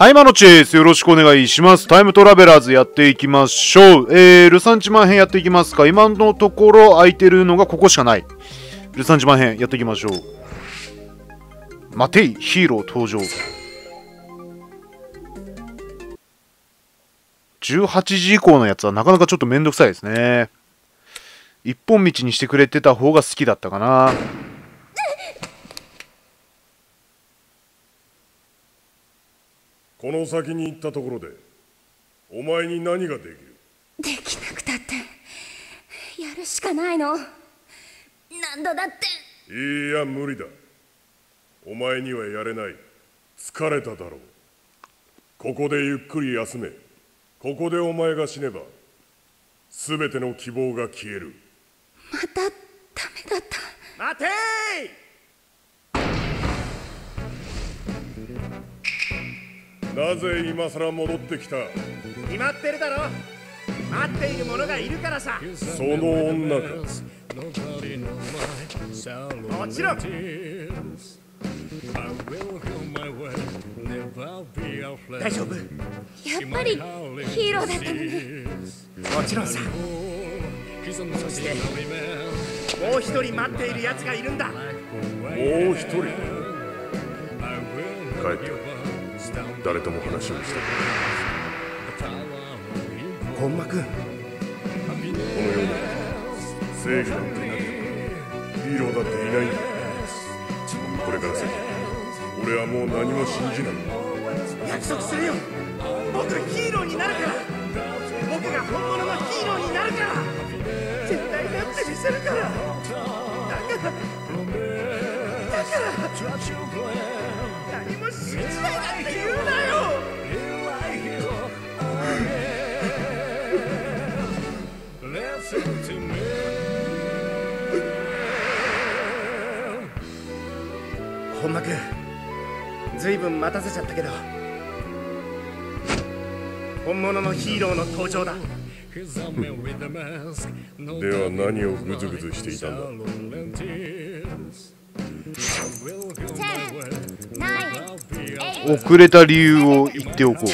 はい、マノチェス。よろしくお願いします。タイムトラベラーズやっていきましょう。えー、ルサンチマン編やっていきますか。今のところ空いてるのがここしかない。ルサンチマン編やっていきましょう。待てい、ヒーロー登場。18時以降のやつはなかなかちょっとめんどくさいですね。一本道にしてくれてた方が好きだったかな。この先に行ったところでお前に何ができる？できなくたってやるしかないの。何度だって。いや無理だ。お前にはやれない。疲れただろう。ここでゆっくり休め。ここでお前が死ねば全ての希望が消える。またダメだった。待てなぜ今さら戻ってきた？決まってるだろ。待っている者がいるからさ。その女か？もちろん。大丈夫？やっぱりヒーローだったのね。もちろんさ。そしてもう一人待っている奴がいるんだ。もう一人？帰って誰とも話をした本間君。この世に正義なんていなくヒーローだっていない。んだこれから先。俺はもう何も信じない。約束するよ。僕ヒーローになるから僕が本物のヒーローになるから。絶対なってみせるから。だから。何も信じないなんて言うなよ本間ずいぶん待たせちゃったけど本物のヒーローの登場だ。では何をグズグズしていたんだ？遅れた理由を言っておこう。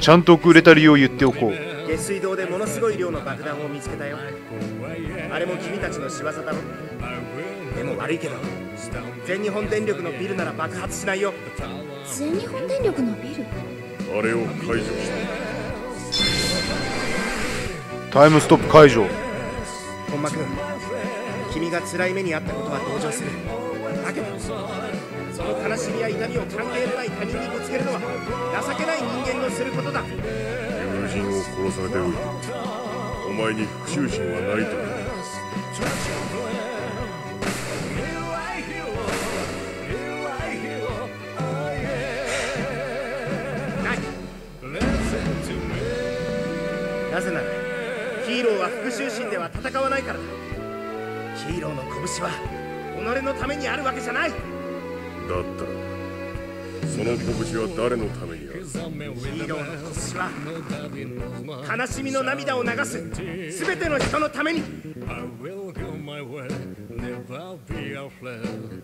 ちゃんと遅れた理由を言っておこう。下水道でものすごい量の爆弾を見つけたよあれも君たちの仕業だろでも悪いけど全日本電力のビルなら爆発しないよ全日本電力のビル？あれを解除しタイムストップ解除。本間君君が辛い目にあったことは同情する。だけどその悲しみや痛みを関係のない他人にぶつけるのは情けない人間のすることだ。た友人を殺されておいてお前に復讐心はないと。思うなぜならヒーローは復讐心では戦わないからだヒーローの拳は己のためにあるわけじゃないだったらその拳は誰のためにある？ヒーローの拳は悲しみの涙を流す全ての人のために I will go my way, never be afraid.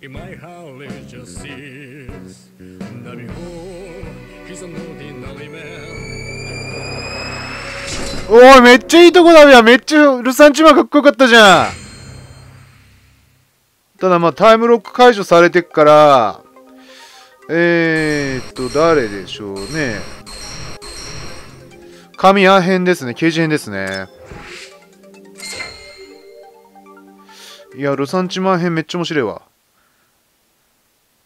In my heart is just this. Now behold, he's an ordinary man. おい、めっちゃいいとこだよ。めっちゃルサンチマンかっこよかったじゃん。ただまあタイムロック解除されてっから、えーっと、誰でしょうね。神谷編ですね。刑事編ですね。いや、ルサンチマン編めっちゃ面白いわ。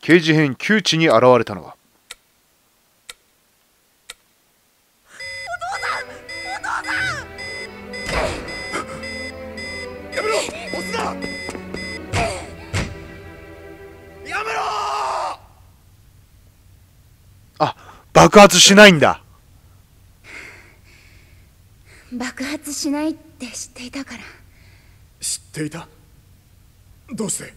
刑事編窮地に現れたのは。爆発しないんだ。爆発しないって知っていたから。知っていた？どうして？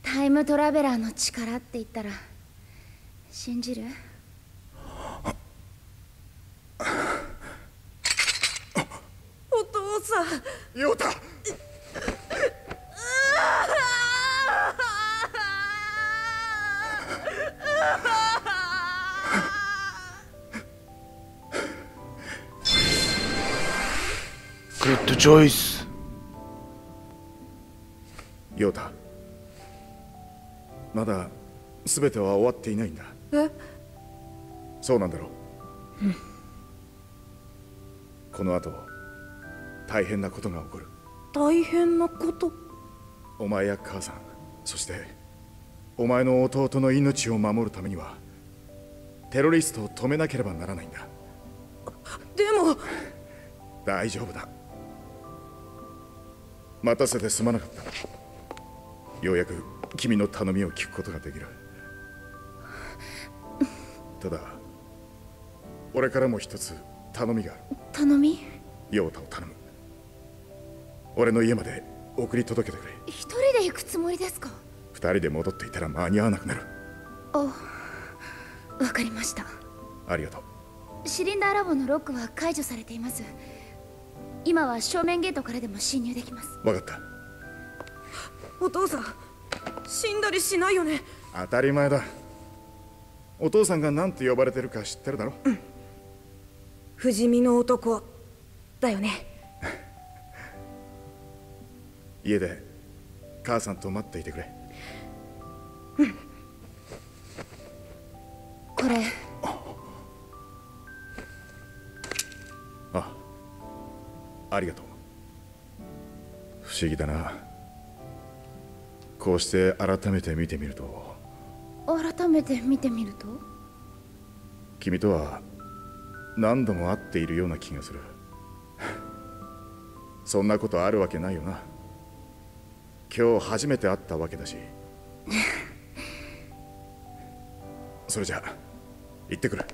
タイムトラベラーの力って言ったら信じる？お父さん。ヨタチョイスヨータ。まだ全ては終わっていないんだ。え？そうなんだろう、この後大変なことが起こる。大変なこと？お前や母さん。そしてお前の弟の命を守るためにはテロリストを止めなければならないんだ。でも。大丈夫だ待たせてすまなかった。ようやく君の頼みを聞くことができる。ただ俺からも一つ頼みがある。頼み？ヨータを頼む。俺の家まで送り届けてくれ。一人で行くつもりですか？二人で戻っていたら間に合わなくなる。あわかりました。ありがとう。シリンダーラボのロックは解除されています今は正面ゲートからでも侵入できます。分かった。お父さん死んだりしないよね？当たり前だ。お父さんが何て呼ばれてるか知ってるだろ、不死身の男だよね？家で母さんと待っていてくれ。これありがとう。不思議だな。こうして改めて見てみると。改めて見てみると？君とは何度も会っているような気がする。そんなことあるわけないよな。今日初めて会ったわけだし。それじゃあ行ってくる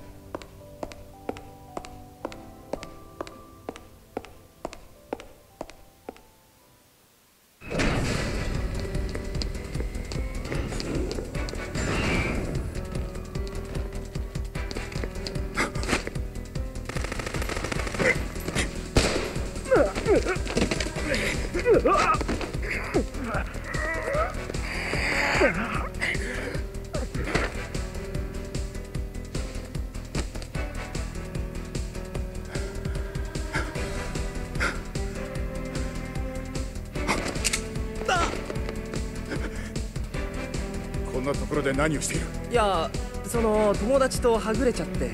で何をしている？いやその友達とはぐれちゃって。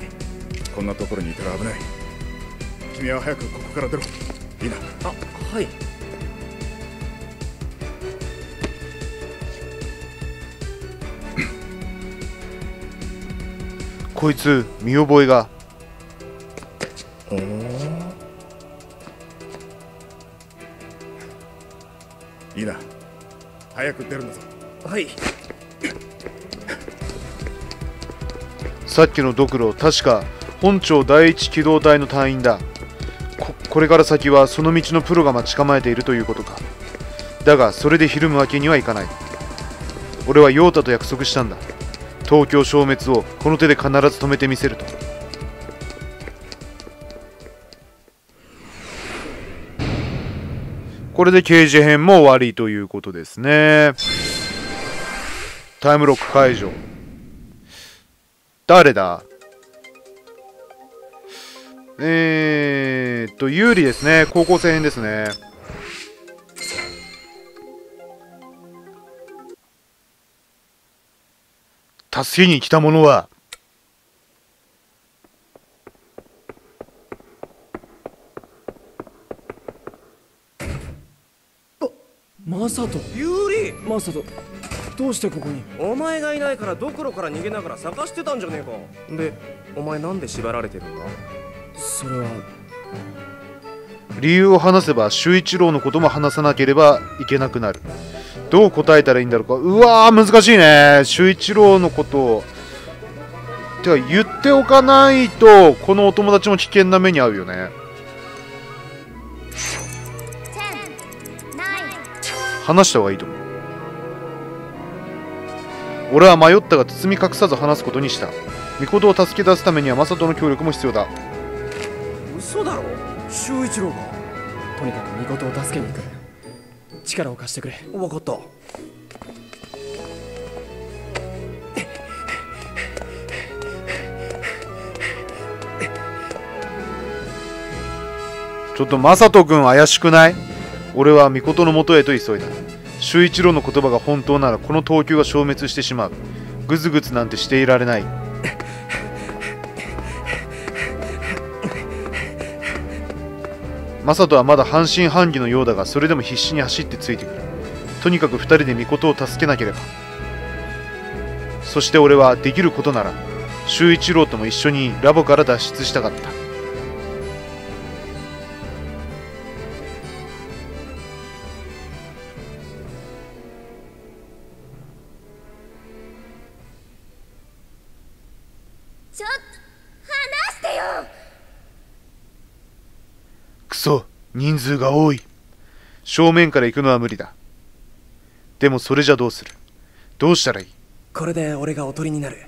こんなところにいたら危ない。君は早くここから出ろ。いいな。あはい。こいつ見覚えが。いいな。早く出るんだぞ。はいさっきのドクロ確か本庁第一機動隊の隊員だ。ここれから先はその道のプロが待ち構えているということか。だがそれでひるむわけにはいかない。俺はヨータと約束したんだ。東京消滅をこの手で必ず止めてみせると。これで刑事編も終わりということですね。タイムロック解除。誰だ？えーっと、有利ですね。高校生編ですね。助けに来た者は、マサトユーリマサトどうしてここに？お前がいないからドクロから逃げながら探してたんじゃねえかでお前なんで縛られてるんだ？それは理由を話せば、周一郎のことも話さなければいけなくなる。どう答えたらいいんだろうか。うわー、難しいね。周一郎のことを。てか、言っておかないと、このお友達も危険な目に遭うよね。話した方がいいと思う。俺は迷ったが包み隠さず話すことにした。ミコトを助け出すためにはマサトの協力も必要だ。嘘だろ？修一郎が。とにかく御事を助けに行く。力を貸してくれ。分かった。ちょっとマサト君怪しくない？俺は御事のもとへと急いだ周一郎の言葉が本当ならこの東京が消滅してしまう。グズグズなんてしていられない。マサトはまだ半信半疑のようだがそれでも必死に走ってついてくる。とにかく2人で御事を助けなければ。そして俺はできることなら周一郎とも一緒にラボから脱出したかった。人数が多い。正面から行くのは無理だ。でもそれじゃどうする？どうしたらいい？これで俺がおとりになる。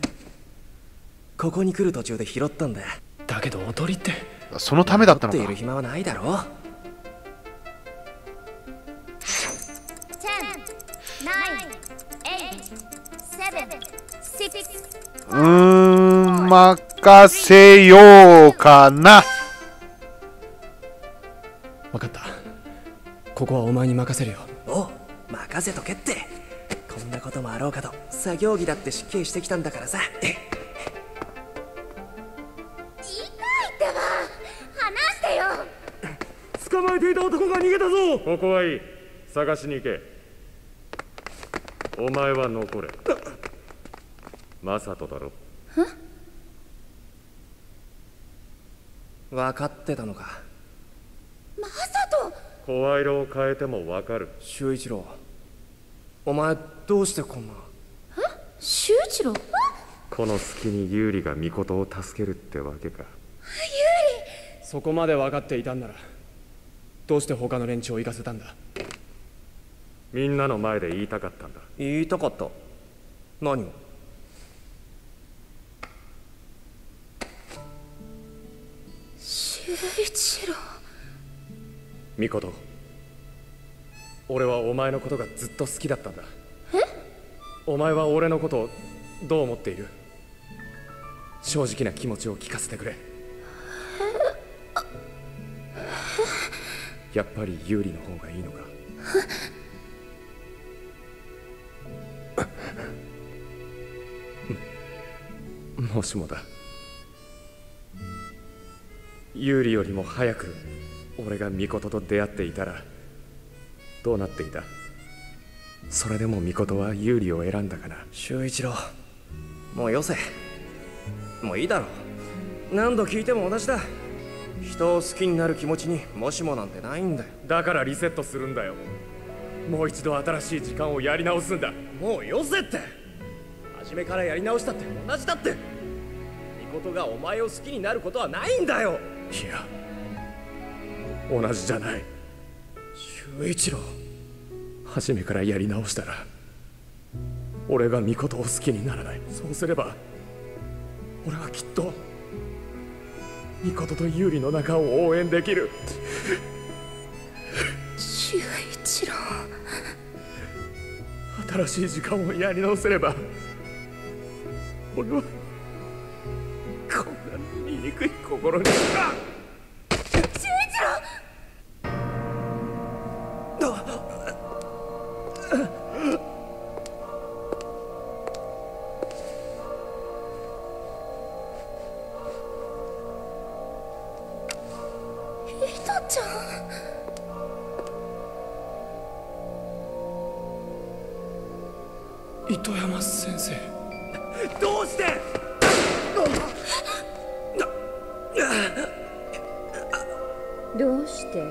ここに来る途中で拾ったんだ。だけどおとりって。そのためだったのか。持っている暇はないだろう。ーん任せようかな分かった。ここはお前に任せるよ。おう任せとけって。こんなこともあろうかと作業着だって失敬してきたんだからさ。痛いってば話してよ。捕まえていた男が逃げたぞ。ここはいい。探しに行け。お前は残れ。マサトだろ。分かってたのか声色を変えてもわかる。修一郎お前どうしてこんな？修一郎？この隙に有利が御事を助けるってわけか。そこまで分かっていたんならどうして他の連中を行かせたんだ？みんなの前で言いたかったんだ。言いたかった？何を？御事俺はお前のことがずっと好きだったんだ。お前は俺のことをどう思っている？正直な気持ちを聞かせてくれ。やっぱり有利の方がいいのか？もしもだ。有利よりも早く俺が御事と出会っていたらどうなっていた？それでも御事は有利を選んだかな？修一郎もうよせ。もういいだろ何度聞いても同じだ。人を好きになる気持ちにもしもなんてないんだよ。だからリセットするんだよ。もう一度新しい時間をやり直すんだ。もうよせって。初めからやり直したって同じだって。御事がお前を好きになることはないんだよ。いや同じじゃない。修一郎初めからやり直したら俺が御事を好きにならない。そうすれば俺はきっと御事と有利の仲を応援できる。修一郎。新しい時間をやり直せれば俺はこんな醜い心にあ修ちゃん。糸山先生。どうして？どうして？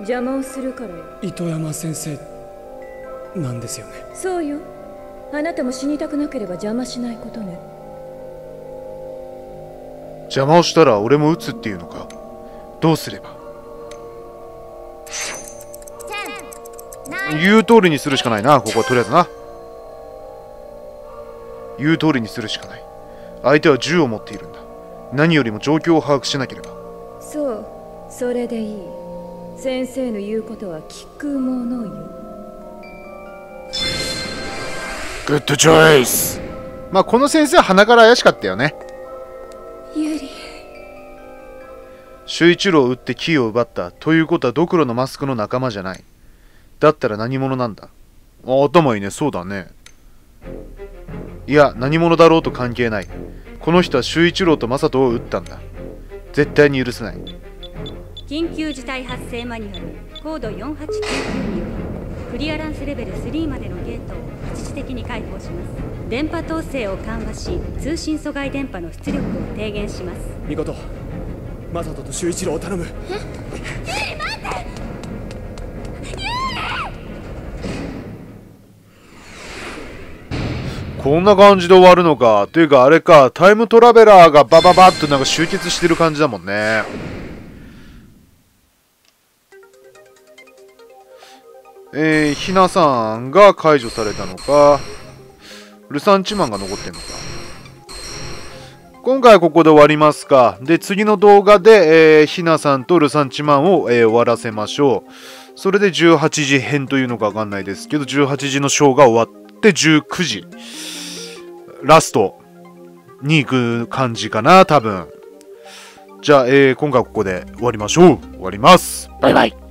邪魔をするからよ。糸山先生なんですよね。そうよ。あなたも死にたくなければ邪魔しないことね。邪魔をしたら俺も撃つっていうのか？どうすれば？言う通りにするしかないな。ここはとりあえずな。言う通りにするしかない。相手は銃を持っているんだ。何よりも状況を把握しなければ。そう。それでいい。先生の言うことは聞くものよ。グッドチョイスまあこの先生は鼻から怪しかったよね。ユリ周一郎を撃ってキーを奪ったということはドクロのマスクの仲間じゃないだったら何者なんだ？あ頭いいね。そうだね。いや何者だろうと関係ない。この人は周一郎と正人を撃ったんだ。絶対に許せない。緊急事態発生マニュアル。コード4899によりクリアランスレベル3までのゲートを一時的に開放します。電波統制を緩和し通信阻害電波の出力を低減します。見事。マサトと修一郎を頼むこんな感じで終わるのかというかあれかタイムトラベラーがバババッとなんか集結してる感じだもんねえー、ひなさんが解除されたのかルサンチマンが残ってんのか今回はここで終わりますか。で、次の動画で、えー、ひなさんとルサンチマンを、えー、終わらせましょう。それで18時編というのかわかんないですけど、18時のショーが終わって19時。ラストに行く感じかな、多分。じゃあ、えー、今回はここで終わりましょう。終わります。バイバイ。